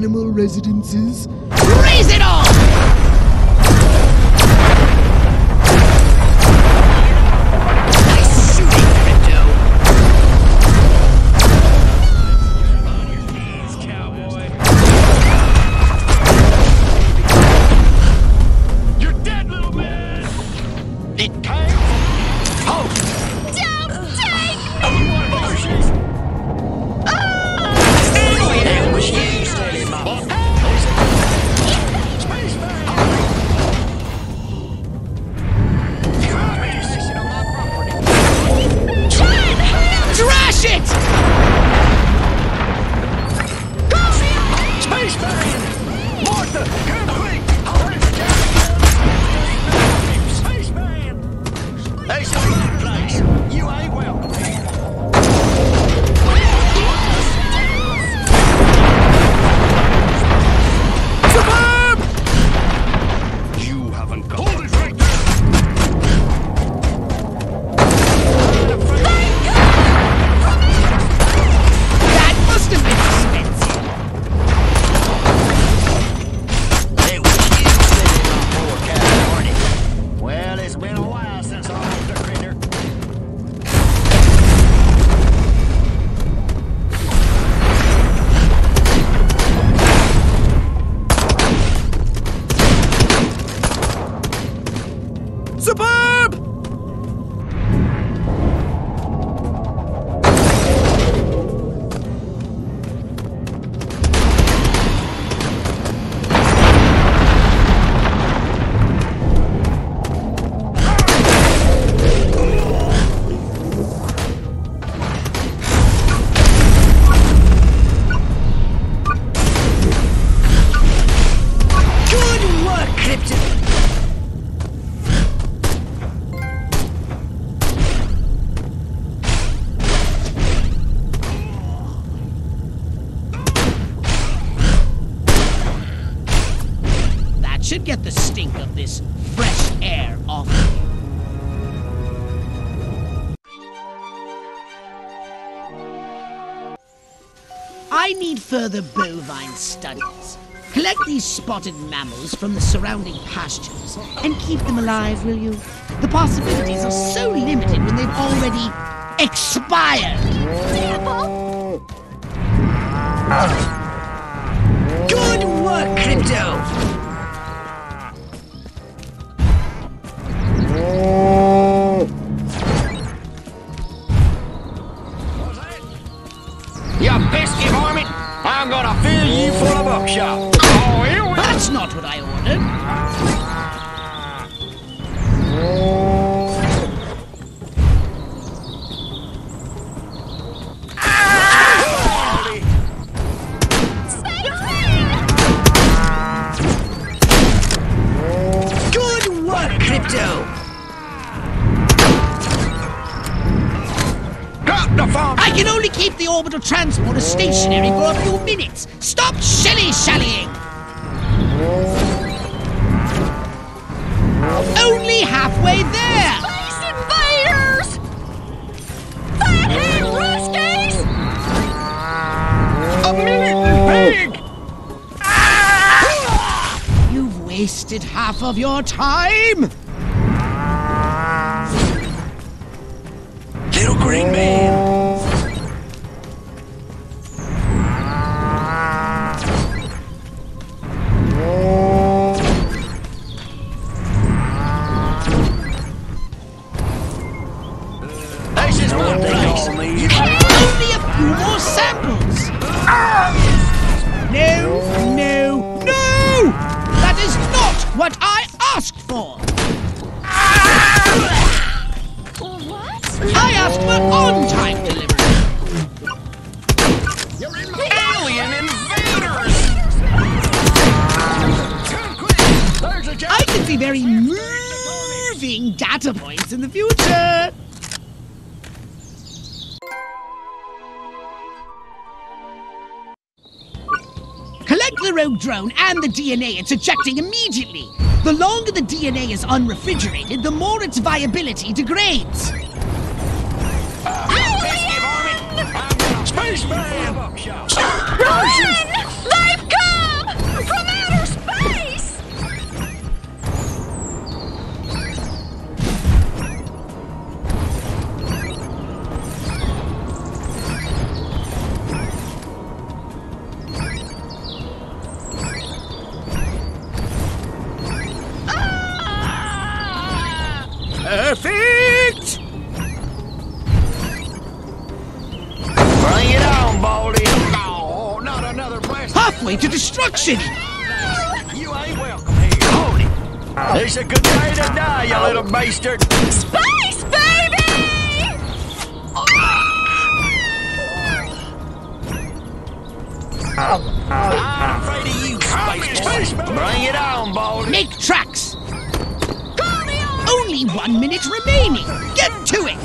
animal residences? Raise it all! Further bovine studies. Collect these spotted mammals from the surrounding pastures and keep them alive, will you? The possibilities are so limited when they've already expired. Good work, Crypto! I'm gonna fill you full of buckshot. Oh, here we That's not what I ordered. Good work, Crypto! Drop the phone! I can only keep the orbital transporter stationary for a few minutes. Stop shilly-shallying! Only halfway there! Space invaders! Fathead Ruskies! A minute, pig! Ah! You've wasted half of your time! Little green man! DNA it's ejecting immediately! The longer the DNA is unrefrigerated, the more its viability degrades! Alien! Spaceman! To! You ain't welcome here. Hold it. It's a good day to die, you little bastard. Space, baby! I'm afraid of you, space boy. Bring it on, Baldy. Make tracks! Only one minute remaining! Get to it!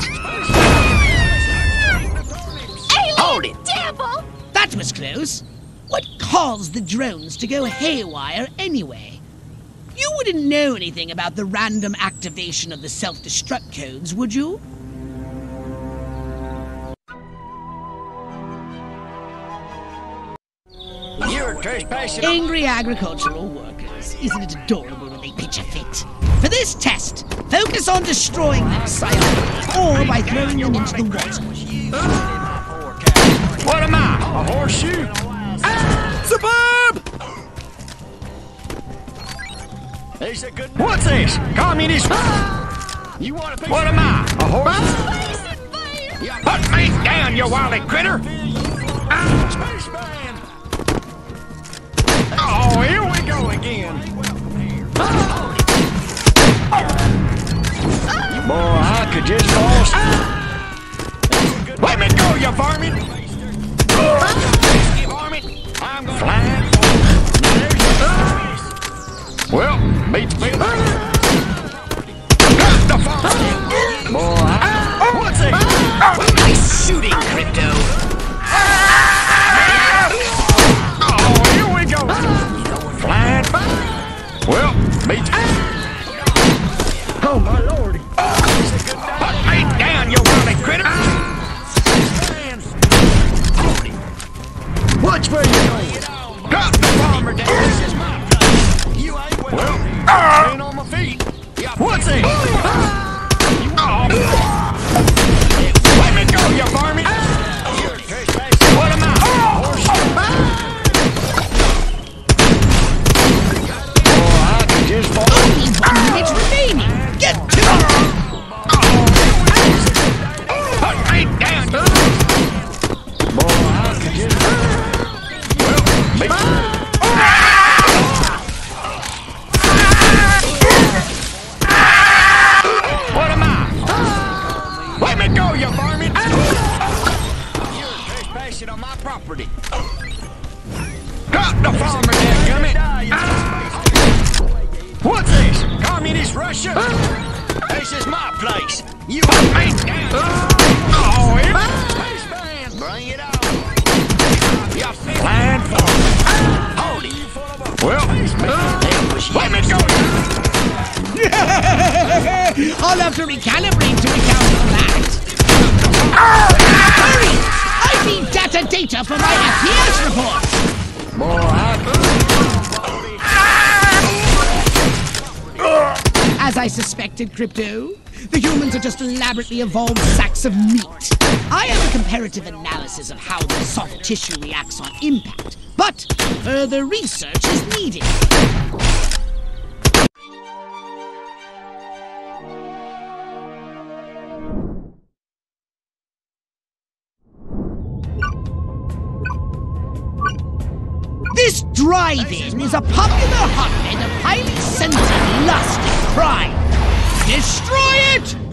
Hold it. Devil! That was close. Caused the drones to go haywire anyway? You wouldn't know anything about the random activation of the self destruct codes, would you? You're trespassing. Angry agricultural workers. Isn't it adorable when they pitch a fit? For this test, focus on destroying them silently or by throwing them into the water. What am I? A horseshoe? Suburb! It's a good. What's this? Communist. Ah! You want to? What am I? A horse? Put me down, you wily critter! Ah! Spaceman! Oh, here we go again. Boy, I could just fall. Let me go, you varmint! Ah! I'm gonna fly. Well, beats me. Got the phone! Boy. What's it? Nice shooting, Crypto. Oh, here we go. Flying. Well, beats Oh, my lord. Put me down, you wily critter. Where you're going. Drop the bomber down. This is my. You ain't well. Ah! Ain't on my feet. What's it? Elaborately evolved sacks of meat. I have a comparative analysis of how the soft tissue reacts on impact, but further research is needed. This drive-in is a popular hotbed of highly sensitive lust and crime. Destroy it!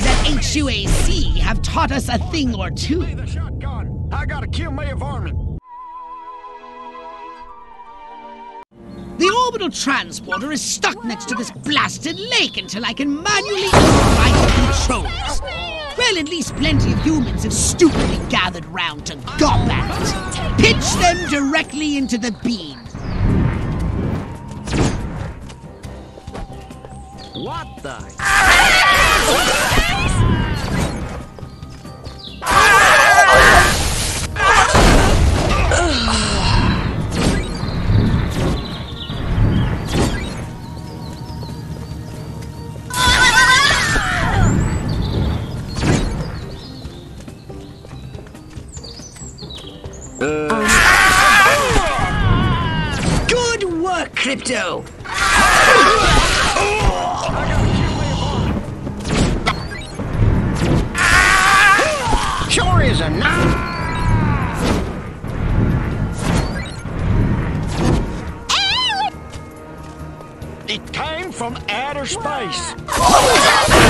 HUAC have taught us a thing or two. the shotgun. I gotta kill a. The orbital transporter is stuck next to this blasted lake until I can manually override the controls. Well, at least plenty of humans have stupidly gathered round to gawp at it. Pitch them directly into the beam. What the? Crypto! Sure is knife. It came from outer space.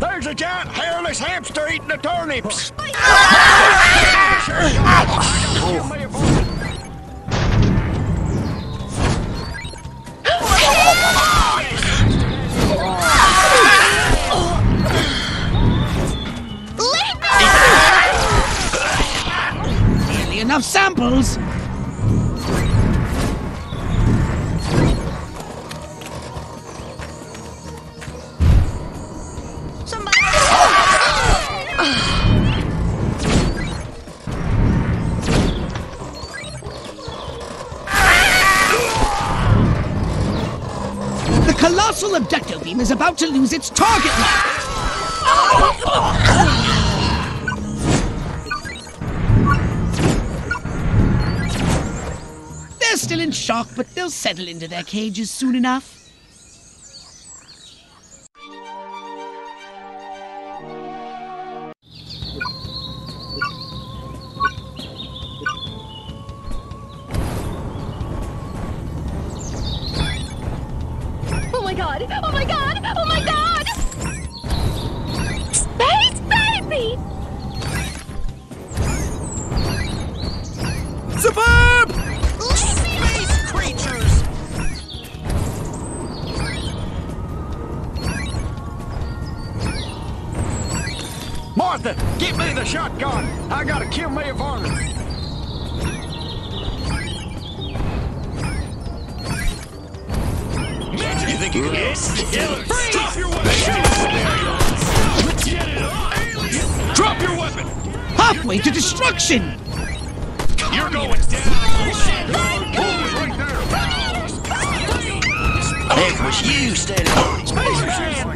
There's a giant hairless hamster eating the turnips. Kill me a varmint. Let Barely enough samples. Colossal abducto beam is about to lose its target lock. They're still in shock, but they'll settle into their cages soon enough. Was you, Steady! Space Ship!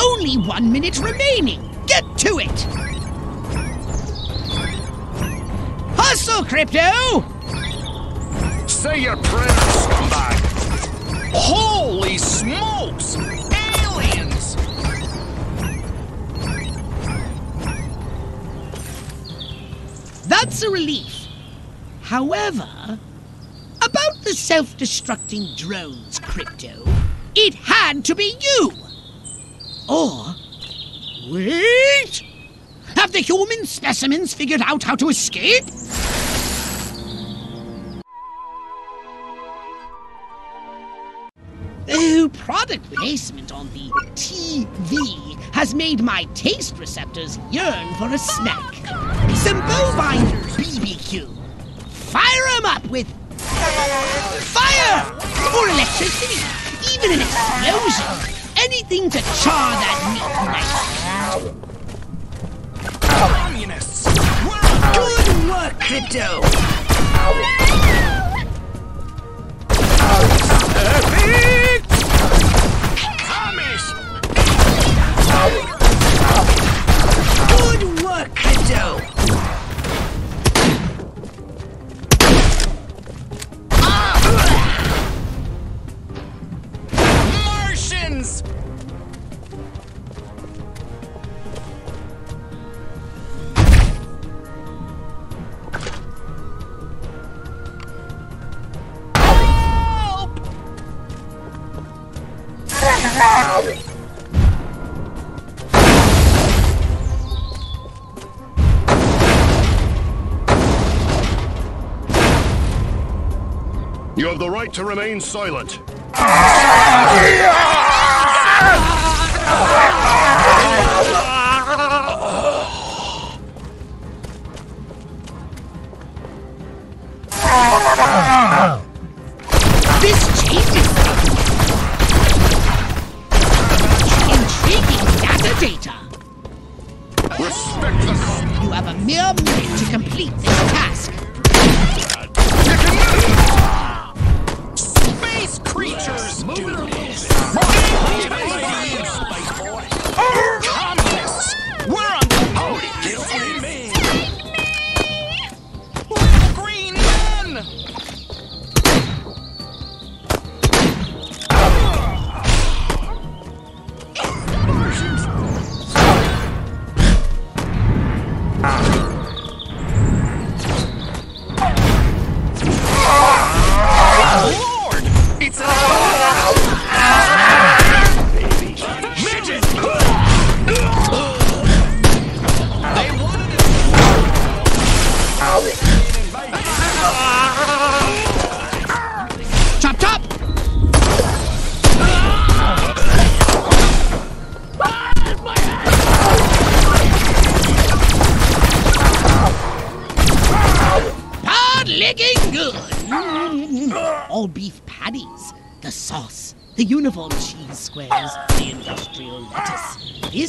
Only one minute remaining! Get to it! Hustle, Crypto! Say your prayers, scumbag! Holy smokes! That's a relief. However, about the self destructing drones, Crypto, it had to be you! Or. Wait! Have the human specimens figured out how to escape? Oh, product placement on the TV has made my taste receptors yearn for a snack. Some bovine BBQ. Fire 'em up with fire or electricity, even an explosion. Anything to char that meat nice. Communists! Good work, Crypto! communists! Good work, Crypto! You have the right to remain silent. This changes! Intriguing data data! Respect the. You have a mere minute to complete this task. Space creatures do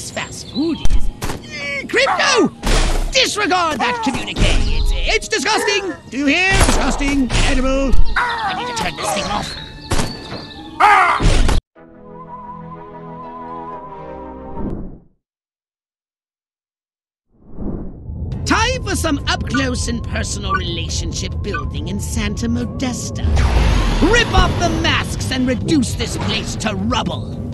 This fast food is. Eh, Crypto! Disregard that communique! It's, it's disgusting! Do you hear? Disgusting, edible. I need to turn this thing off. Time for some up close and personal relationship building in Santa Modesta. Rip off the masks and reduce this place to rubble.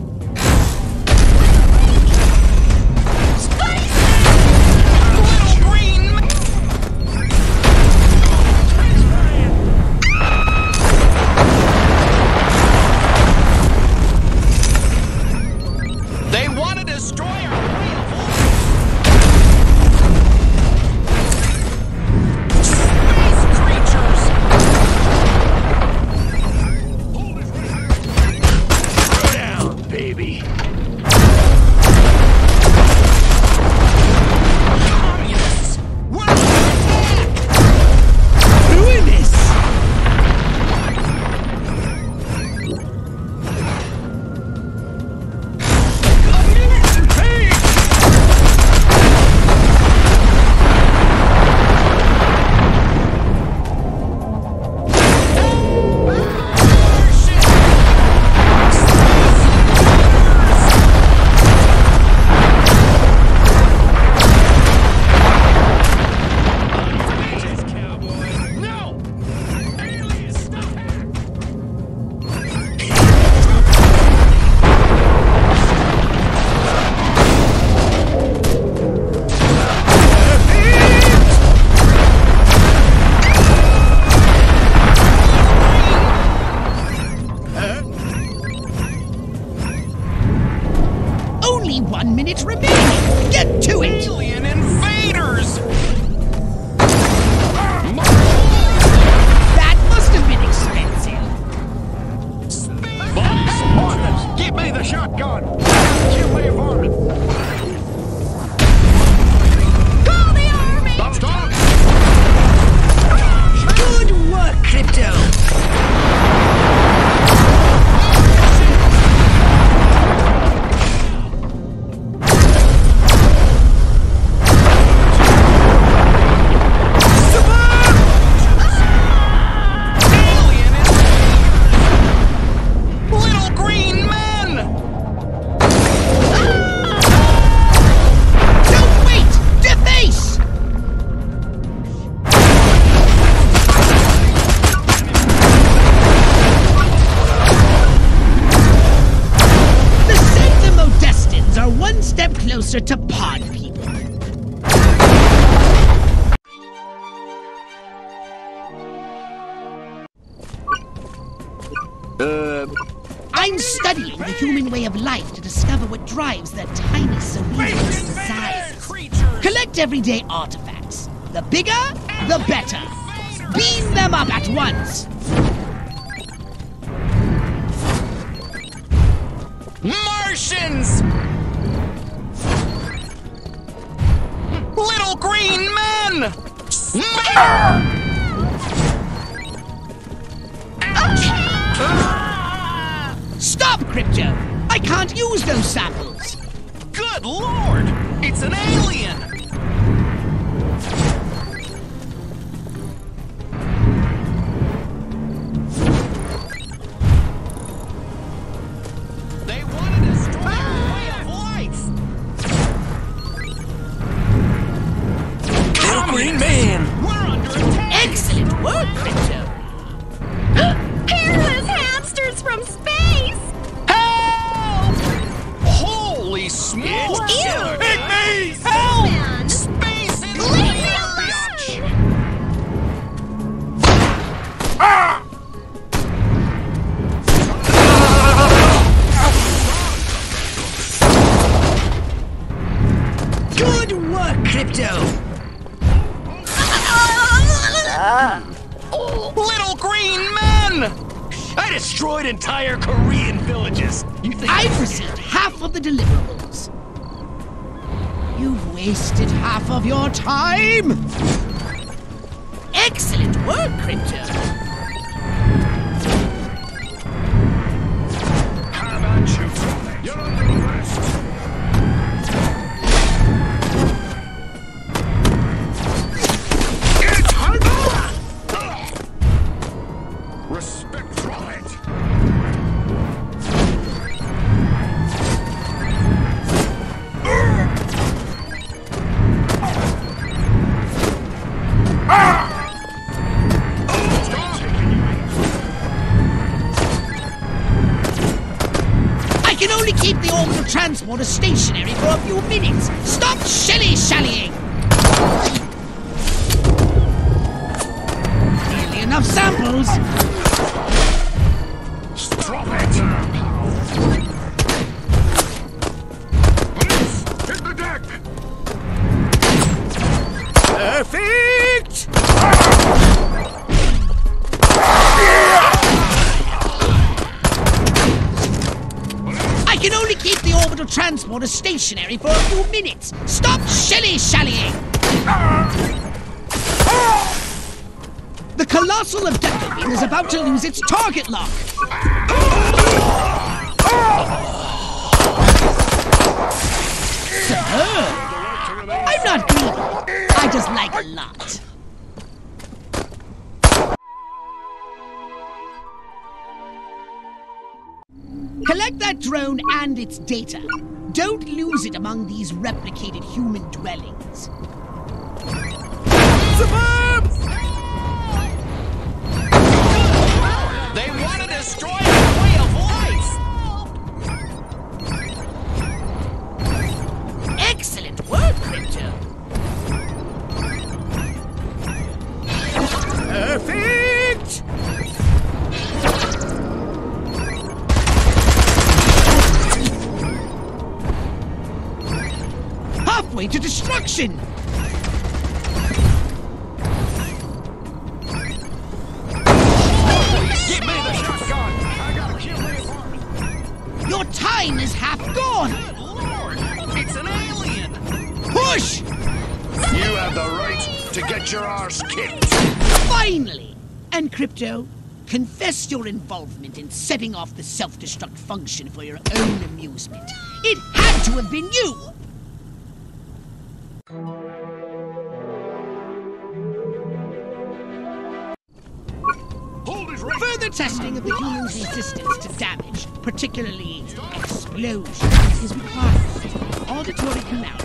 Transporter stationary for a few I can only keep the orbital transporter stationary for a few minutes. Stop shilly-shallying! The Colossal Abductor Beam is about to lose its target lock. Superb! I'm not greedy. I just like a lot. Collect that drone and its data. Don't lose it among these replicated human dwellings. They want to destroy kill the apartment! Your time is half gone! Good lord! It's an alien! Push! You have the right to get your arse kicked. Finally! And Crypto, confess your involvement in setting off the self-destruct function for your own amusement. It had to have been you! Hold his right. Further testing of the human's resistance to damage, particularly explosions, is required. Auditory canal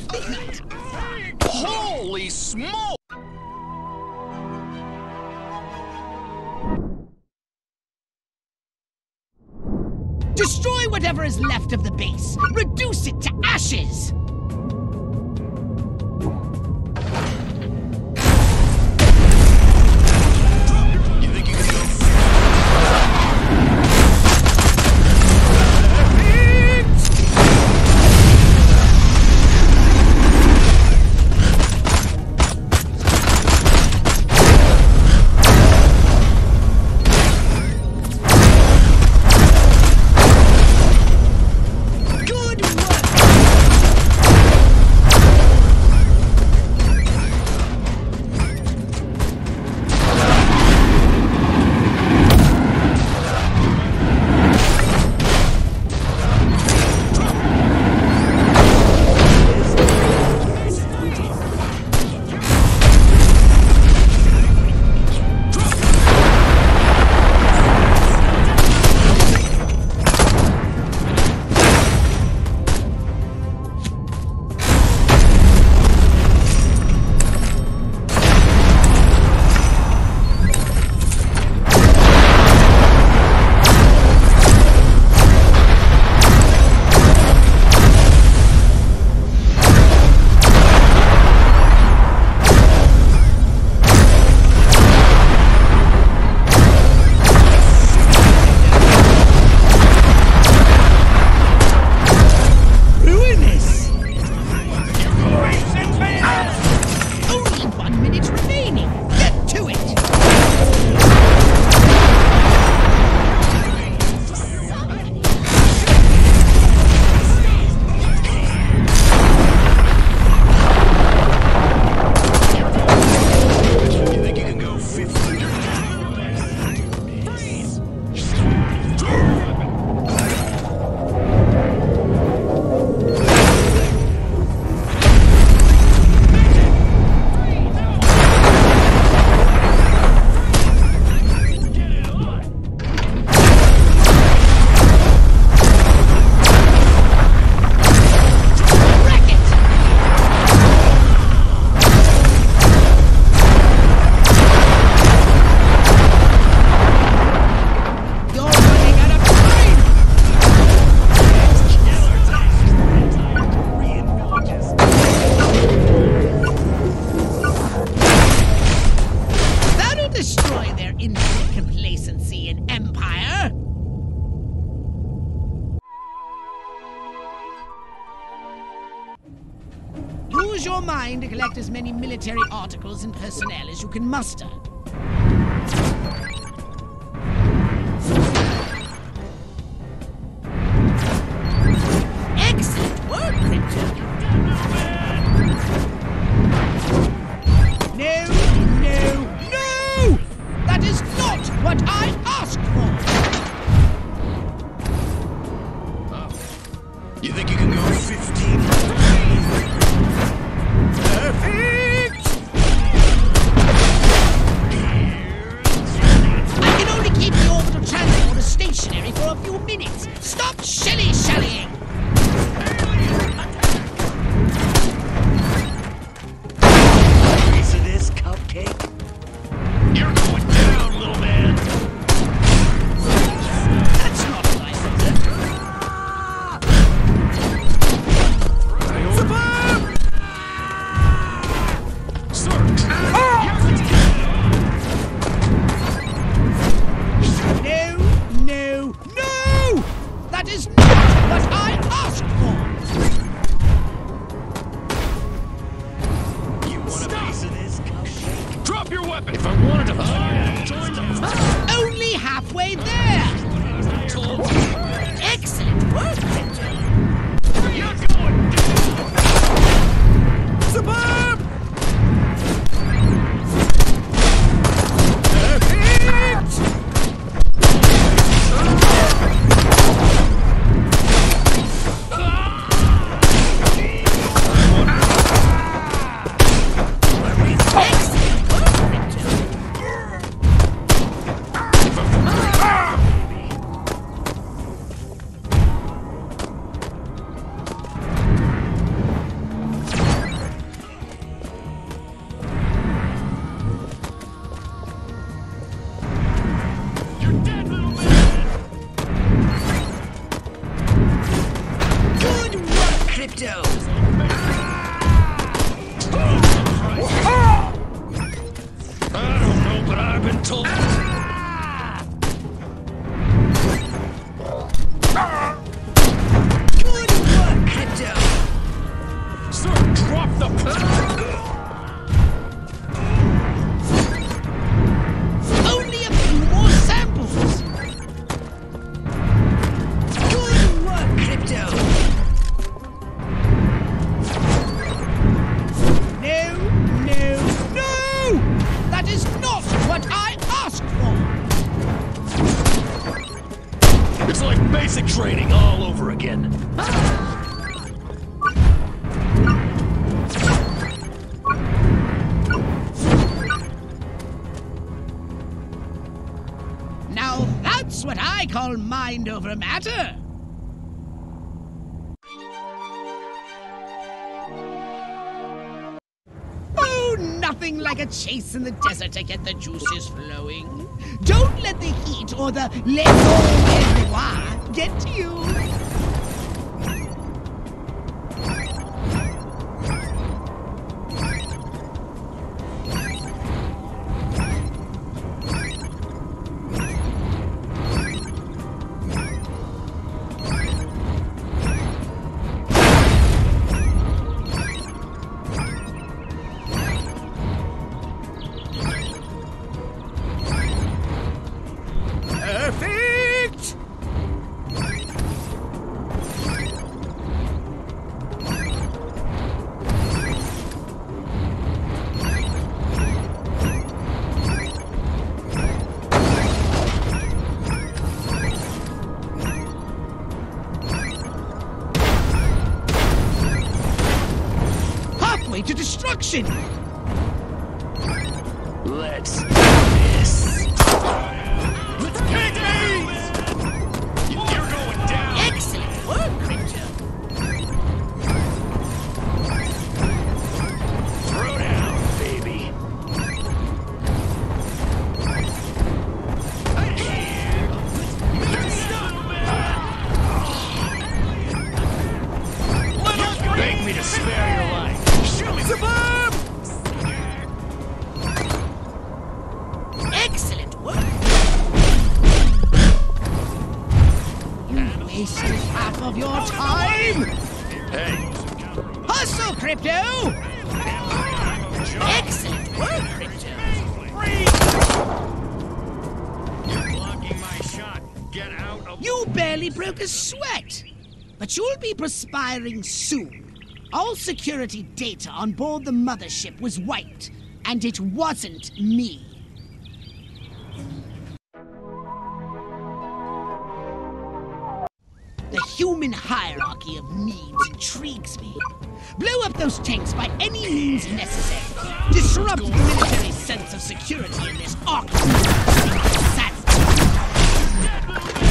take. Holy smoke! Destroy whatever is left of the base. Reduce it to ashes. As muster. Over matter! Oh, nothing like a chase in the desert to get the juices flowing. Don't let the heat or the les eaux get to you. You'll be perspiring soon. All security data on board the mothership was wiped, and it wasn't me. The human hierarchy of needs intrigues me. Blow up those tanks by any means necessary. Disrupt the military sense of security in this sandbox.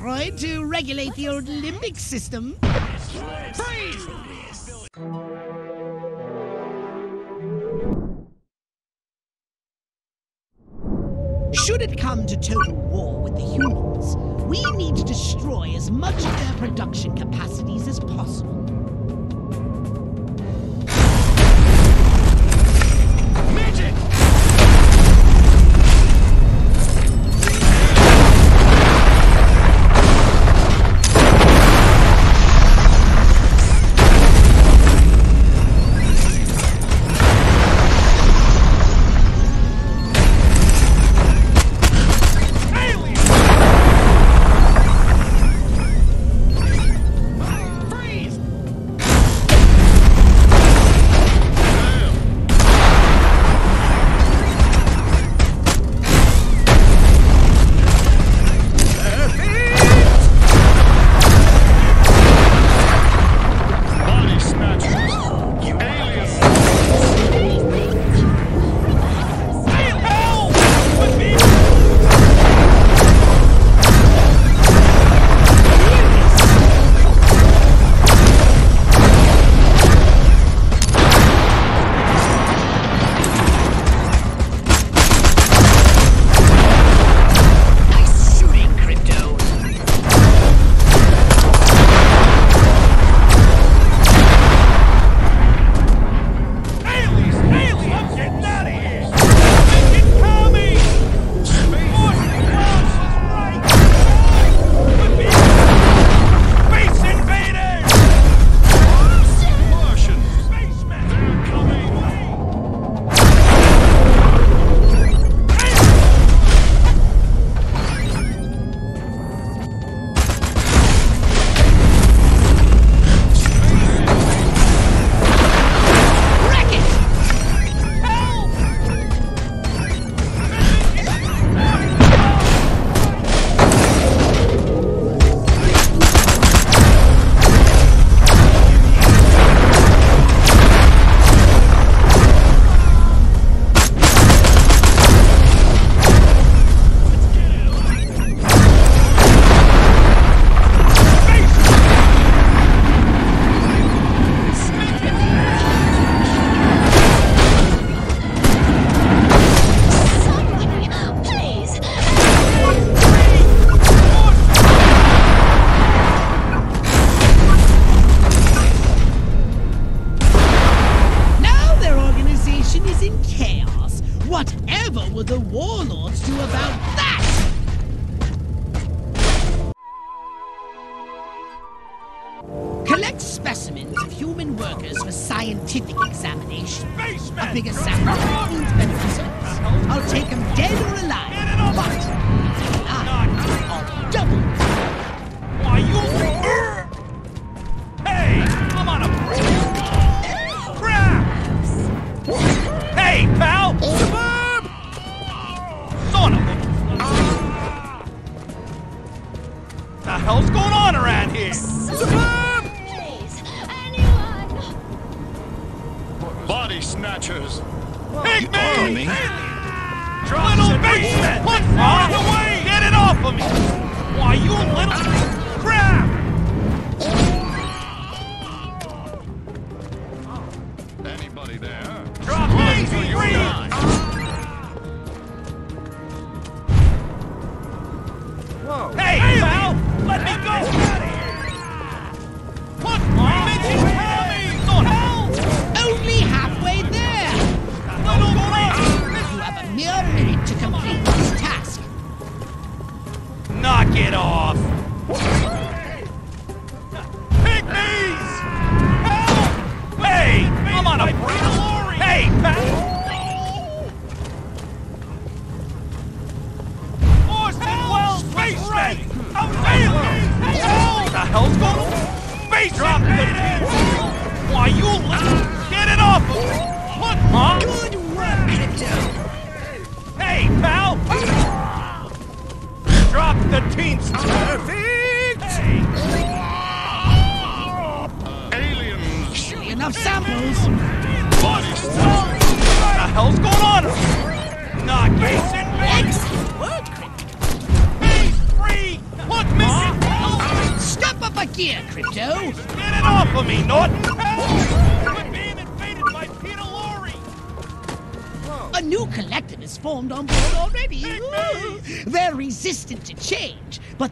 Freud to regulate the old limbic system. Freeze! Should it come to total war with the humans, we need to destroy as much of their production capacities as possible.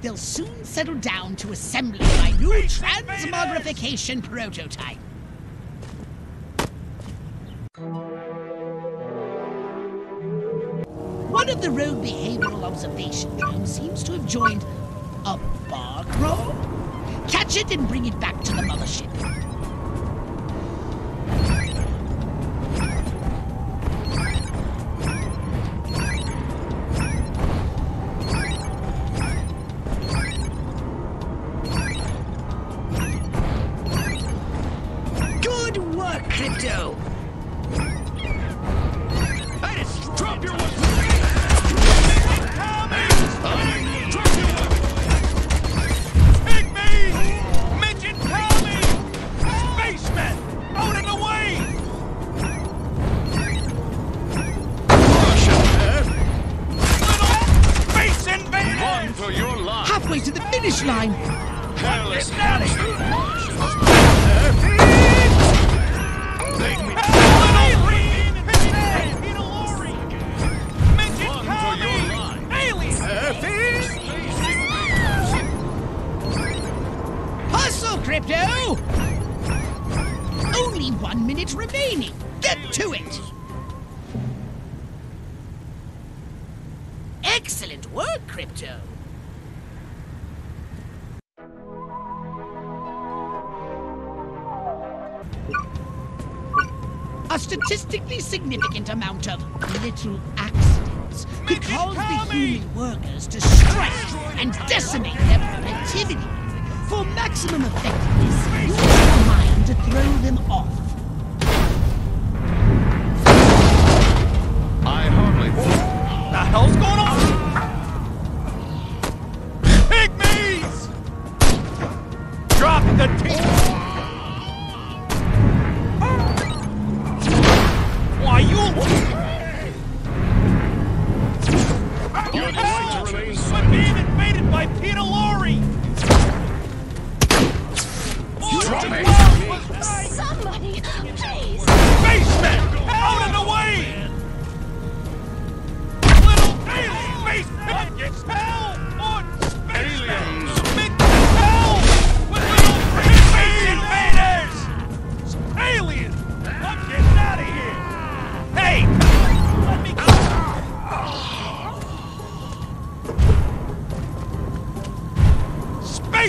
they'll soon settle down to assembling my new transmogrification prototype.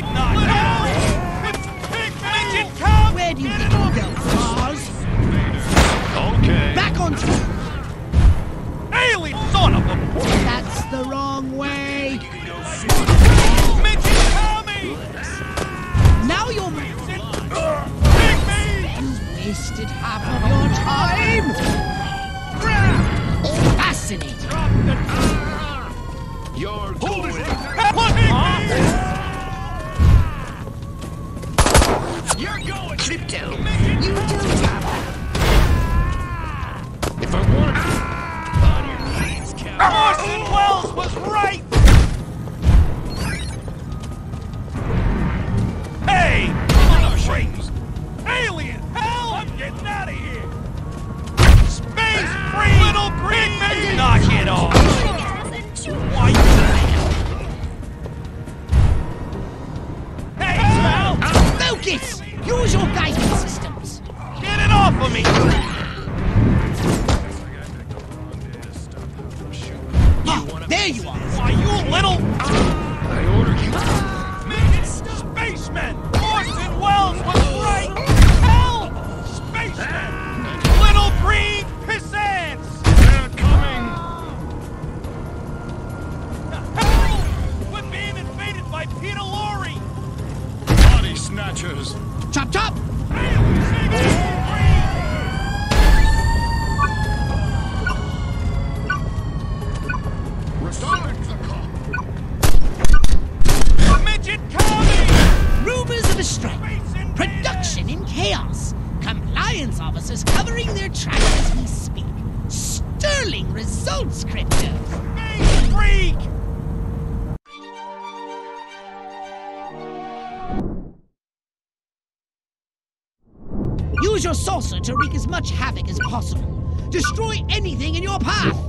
Wait! Not It's! Where do you think you go, Mars? Okay. Back on Alien son of a... That's the wrong way! Midget me! Now you're... Pigmy! You wasted half of your time! Fascinating! You're Hold it! crypto. You don't results, Crypto. Freak! Use your saucer to wreak as much havoc as possible. Destroy anything in your path!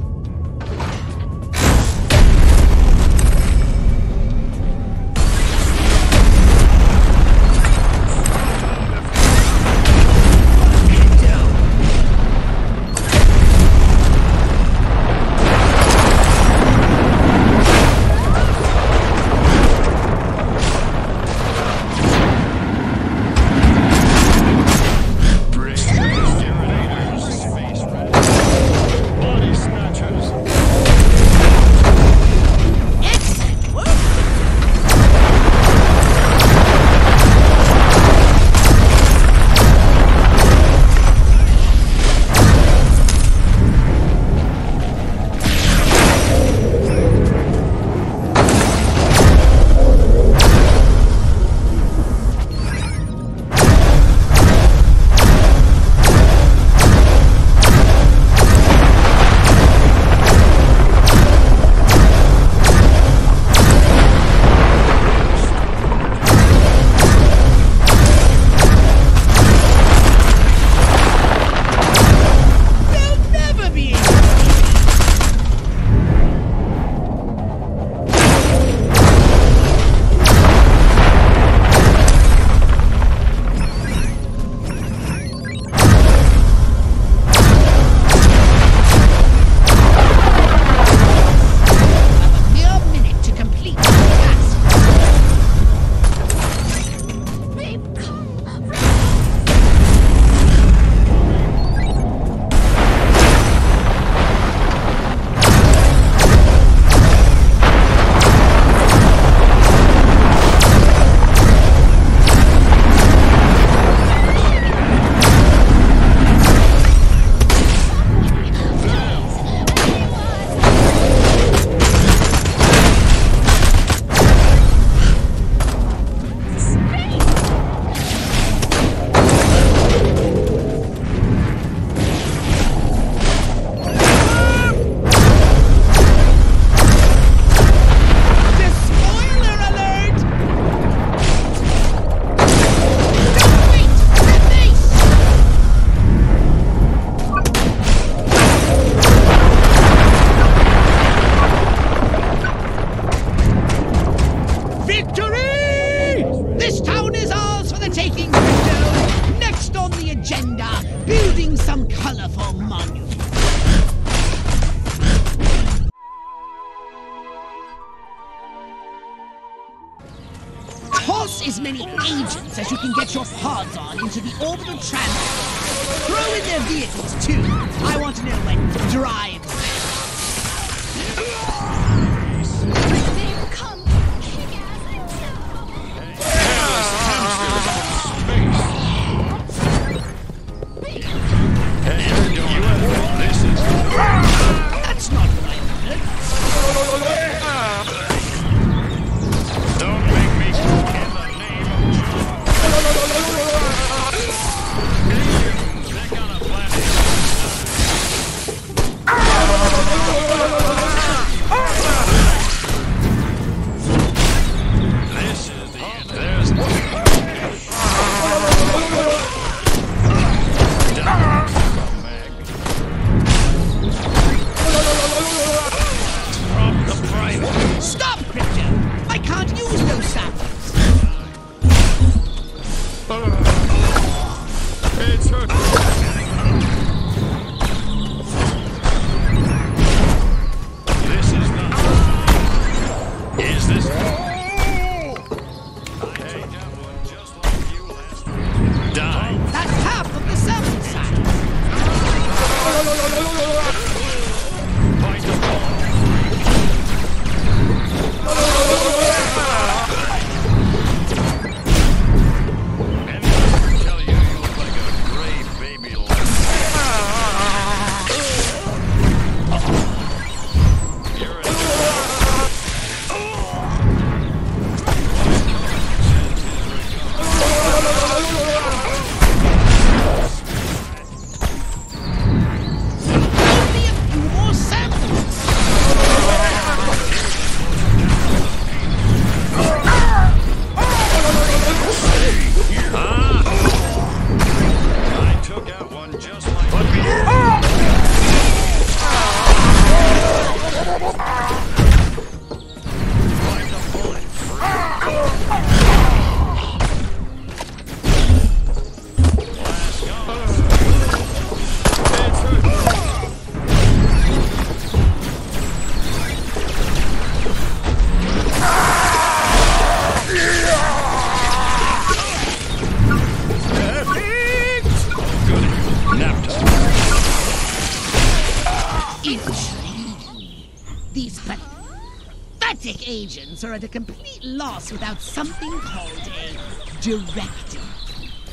These pathetic agents are at a complete loss without something called a directive.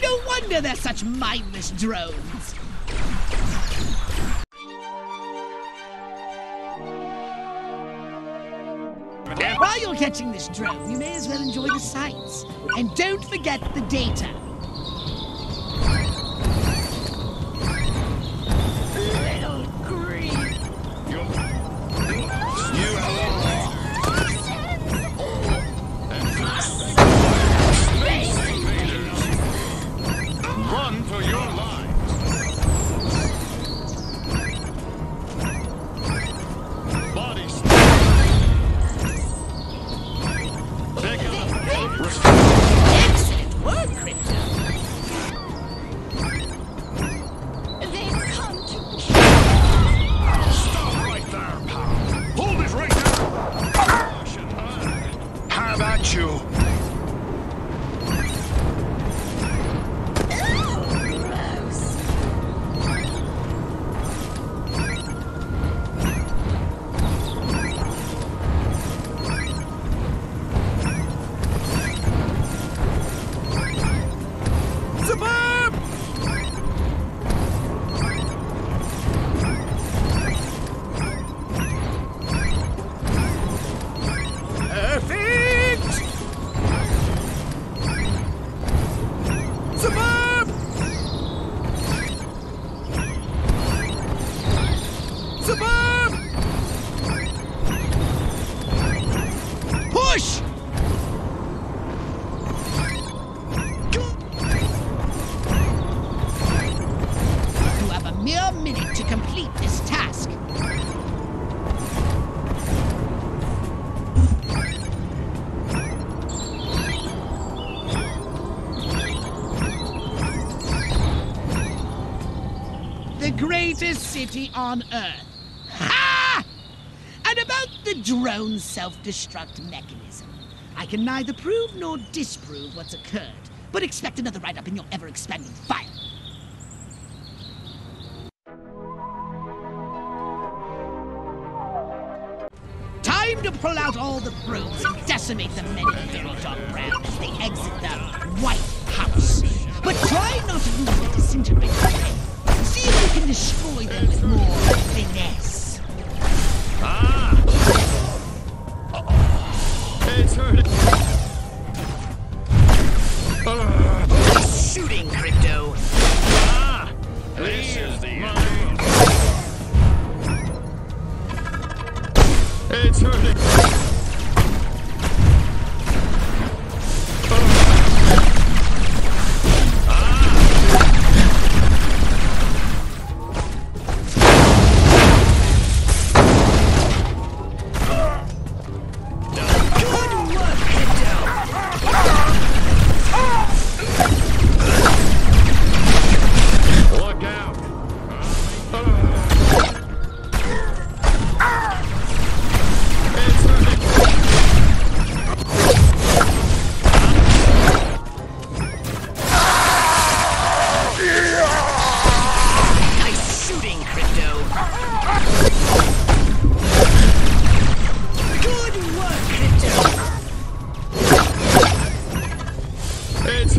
No wonder they're such mindless drones. While you're catching this drone, you may as well enjoy the sights. And don't forget the data. Have a minute to complete this task. The greatest city on Earth. Ha! And about the drone self-destruct mechanism. I can neither prove nor disprove what's occurred, but expect another write-up in your ever-expanding file. Pull out all the probes and decimate the many very dog brand as they exit the White House. But try not to lose the disintegrator. See if you can destroy them with more finesse.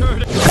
murder.